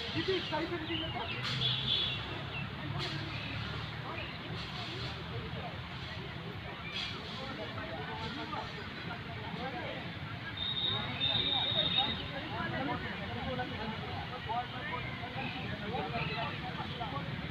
दीदी साइड से दीदी